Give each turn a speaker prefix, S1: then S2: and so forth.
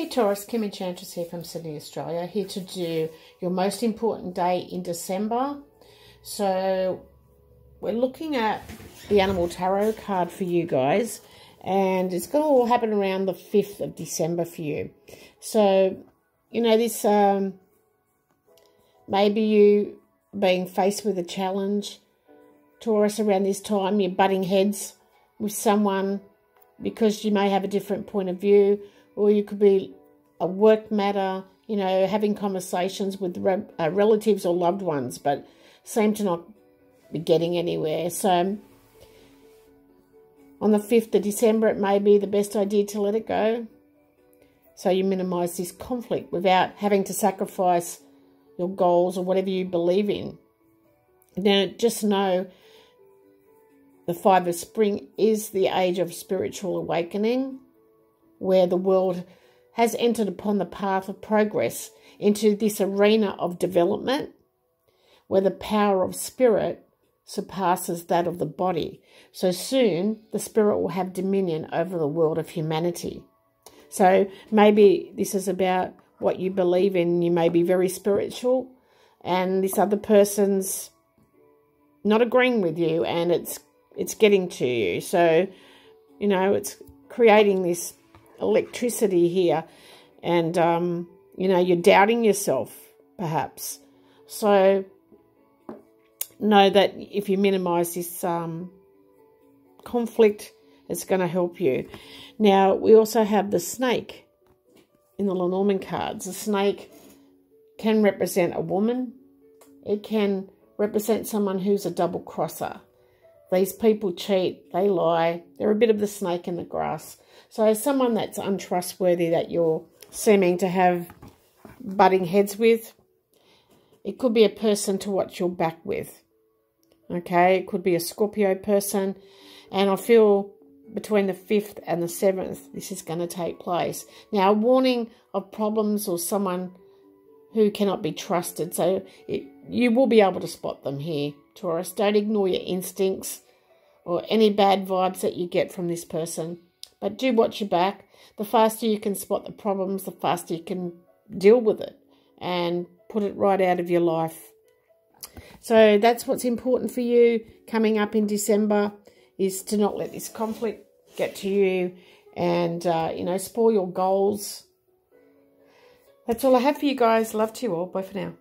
S1: Hey Taurus, Kim Enchantress here from Sydney, Australia, here to do your most important day in December. So we're looking at the Animal Tarot card for you guys, and it's going to all happen around the 5th of December for you. So, you know, this, um, maybe you being faced with a challenge, Taurus, around this time, you're butting heads with someone because you may have a different point of view or you could be a work matter, you know, having conversations with re uh, relatives or loved ones, but seem to not be getting anywhere. So on the 5th of December, it may be the best idea to let it go. So you minimise this conflict without having to sacrifice your goals or whatever you believe in. Now, just know the five of spring is the age of spiritual awakening, where the world has entered upon the path of progress into this arena of development where the power of spirit surpasses that of the body. So soon the spirit will have dominion over the world of humanity. So maybe this is about what you believe in. You may be very spiritual and this other person's not agreeing with you and it's it's getting to you. So, you know, it's creating this electricity here and, um, you know, you're doubting yourself, perhaps. So know that if you minimize this um, conflict, it's going to help you. Now, we also have the snake in the Lenormand cards. The snake can represent a woman. It can represent someone who's a double crosser. These people cheat, they lie, they're a bit of the snake in the grass. So someone that's untrustworthy that you're seeming to have butting heads with, it could be a person to watch your back with. Okay, it could be a Scorpio person. And I feel between the 5th and the 7th, this is going to take place. Now, a warning of problems or someone who cannot be trusted. So it, you will be able to spot them here, Taurus. Don't ignore your instincts or any bad vibes that you get from this person. But do watch your back. The faster you can spot the problems, the faster you can deal with it and put it right out of your life. So that's what's important for you coming up in December is to not let this conflict get to you and, uh, you know, spoil your goals. That's all I have for you guys. Love to you all. Bye for now.